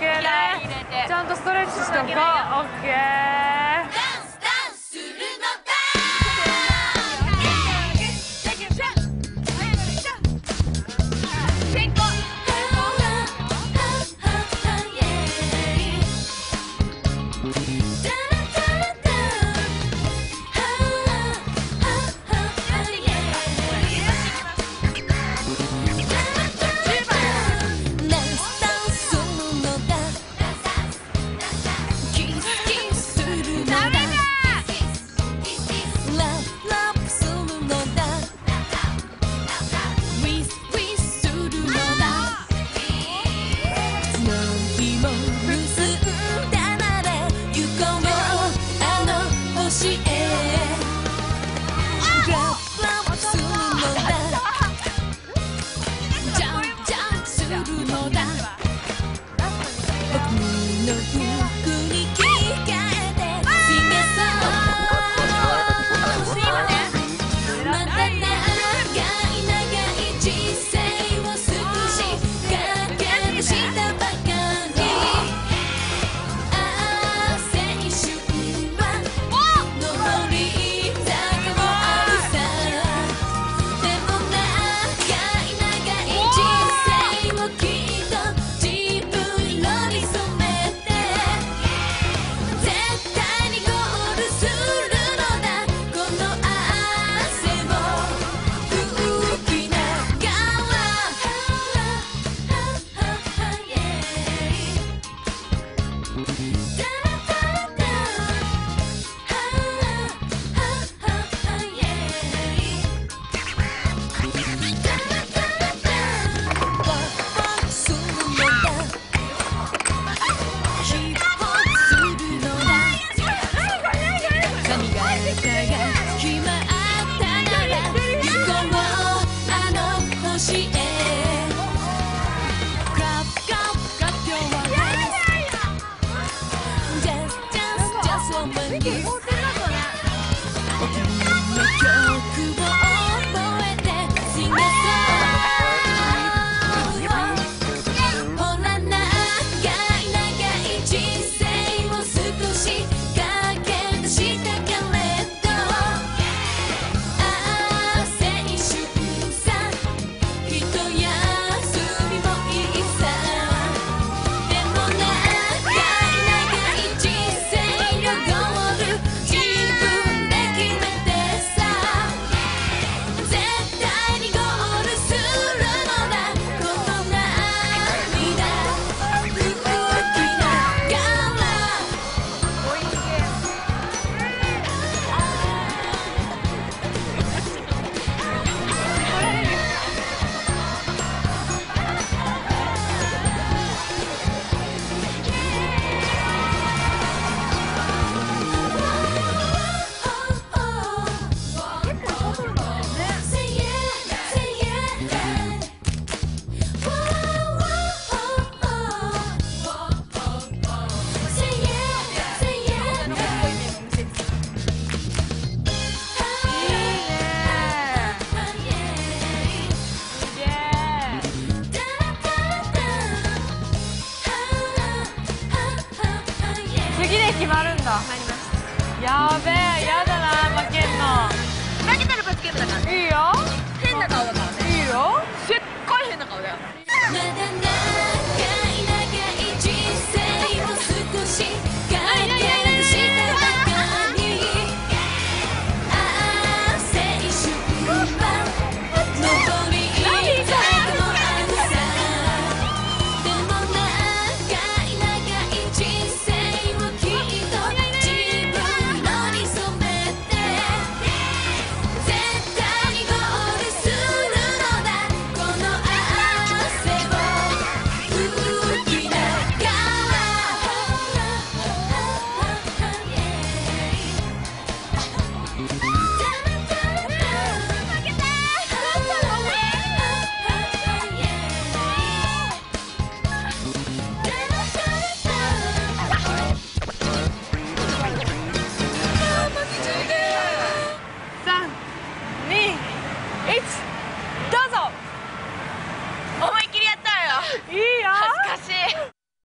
ケーねちゃんとストレッチしとこうオッケーしへ。クラップカッス Just, 決まるんだ。やべえやだな負けんの。負けたら罰ゲームだからいいよ。変な顔だからね。いいよ。すっごい変な顔だよ